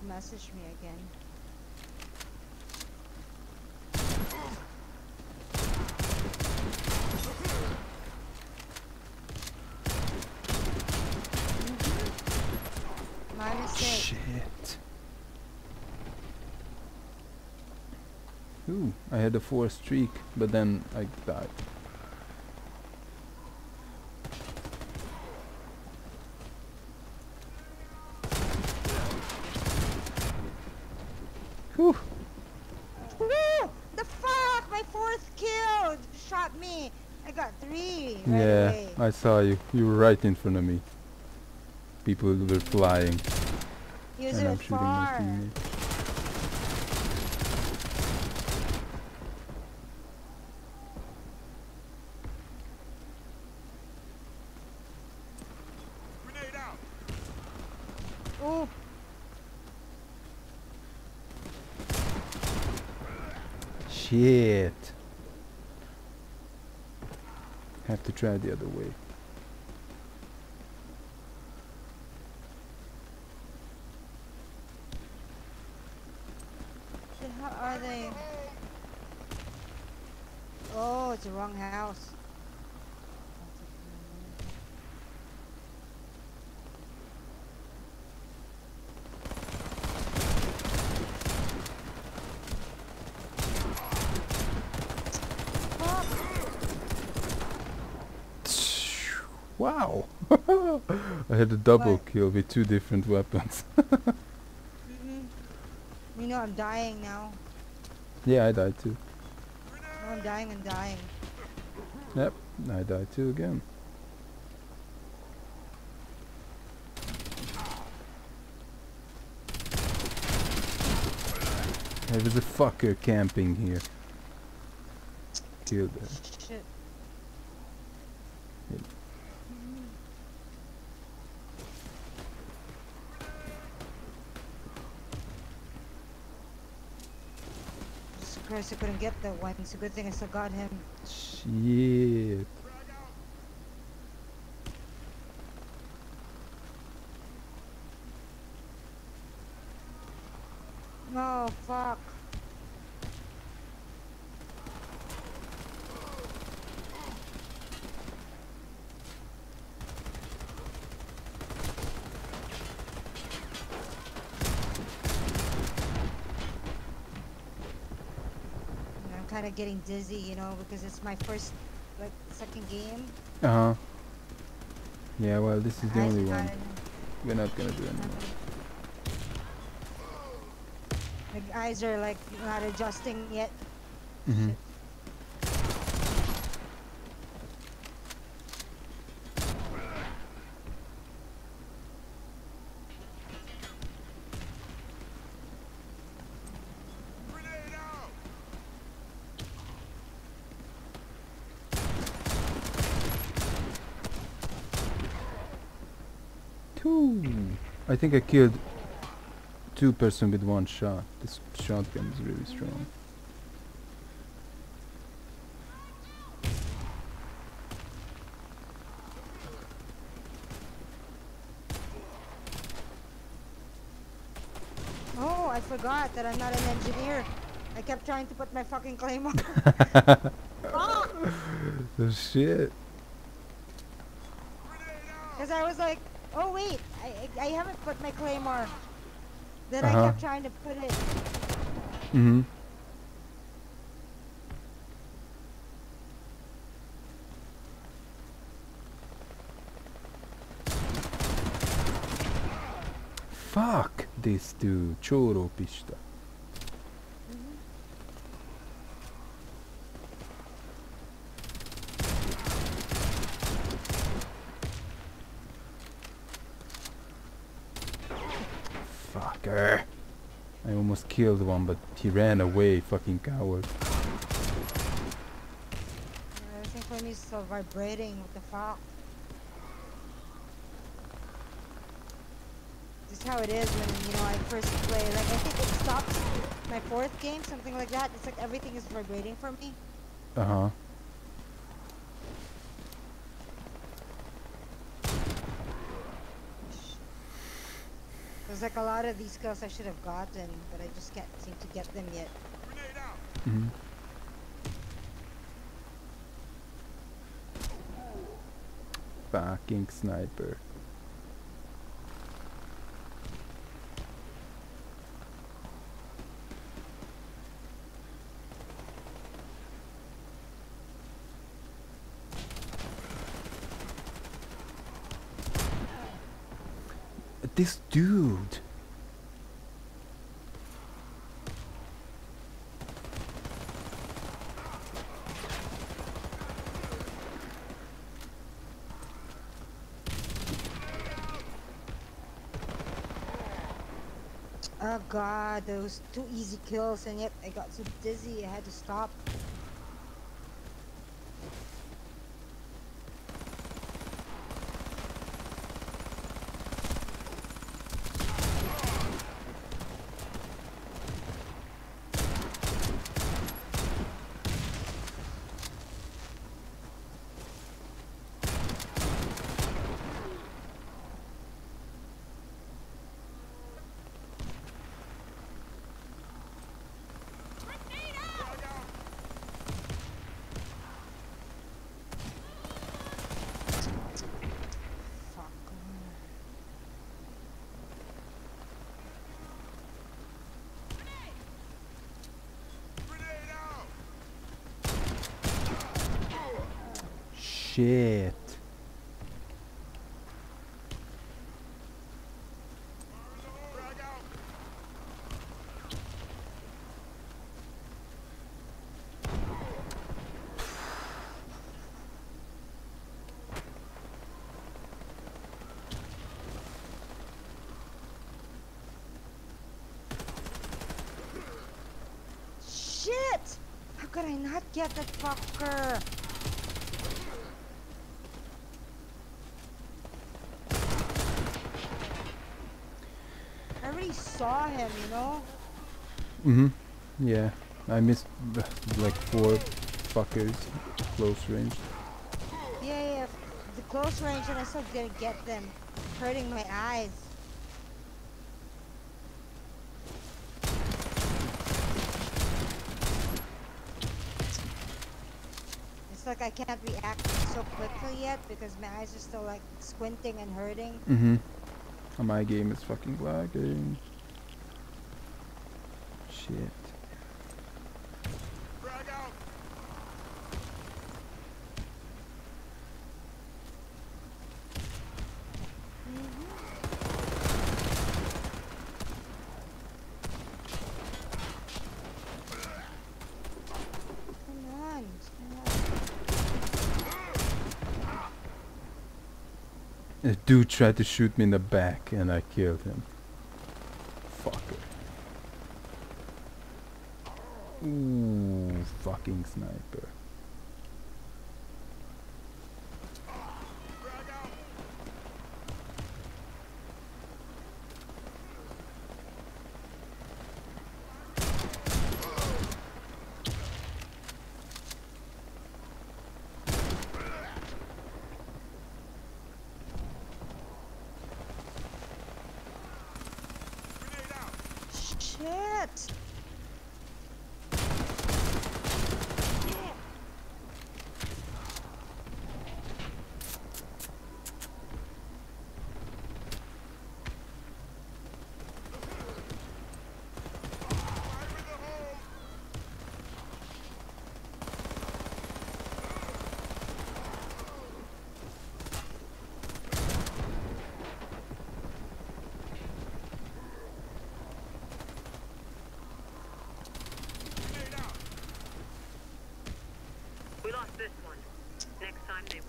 just messaged me again. Mm-hmm. Shit. Ooh, I had a four streak, but then I died. Whew. Woo! The fuck! My fourth kill shot me. I got three. Right Yeah, away. I saw you. You were right in front of me. People were flying, He was and a I'm bit shooting my teammate. Grenade out. Oh, Shit. Have to try the other way. hell are they? Oh, it's the wrong house. Fuck. Wow! I had a double What? kill with two different weapons. Mhm. You know I'm dying now. yeah, I died too. No, I'm dying and dying. Yep, I died too again. There was a fucker camping here. Killed her. Shit. Christ, I couldn't get that one. It's a good thing I still got him. Shit. No, fuck. And I'm kind of getting dizzy, you know, because it's my first, like, second game. Uh huh. Yeah, well, this is the Eyes only one. kinda- We're not gonna do anymore. My eyes are like not adjusting yet. Mm-hmm. Grenade Two. I think I killed two person with one shot. This shotgun is really strong. Oh, I forgot that I'm not an engineer. I kept trying to put my fucking claymore. Oh shit. because I was like, oh wait, I, I haven't put my claymore. Then I Uh-huh. kept trying to put it. Mm-hmm. Fuck this dude, choro pista. Fucker. I almost killed one, but he ran away, fucking coward. I think when he's still vibrating. What the fuck? This is how it is when you know I first play. Like I think it stops my fourth game, something like that. It's like everything is vibrating for me. Uh There's like a lot of these skills I should have gotten, but I just can't seem to get them yet. Out. hmm Fucking sniper. This dude. Oh god, those two easy kills, and yet I got so dizzy I had to stop. Shit. Shit! How could I not get that fucker? I already saw him, you know? Mm-hmm. Yeah. I missed like four fuckers close range. Yeah, yeah, the close range, and I still didn't get them. Hurting my eyes. It's like I can't react so quickly yet because my eyes are still like squinting and hurting. Mm-hmm. My game is fucking lagging. Shit. A dude tried to shoot me in the back and I killed him. Fucker. Ooh, fucking sniper.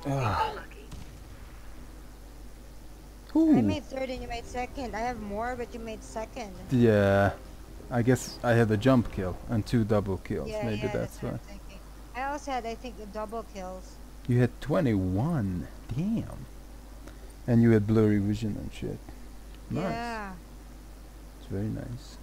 Next time they won't be so lucky. Ooh. I made third and you made second. I have more, but you made second. Yeah. I guess I had a jump kill and two double kills. Yeah, Maybe yeah, that's what why. I also had, I think, the double kills. You had 21. Damn. And you had blurry vision and shit. Nice. Yeah. It's very nice.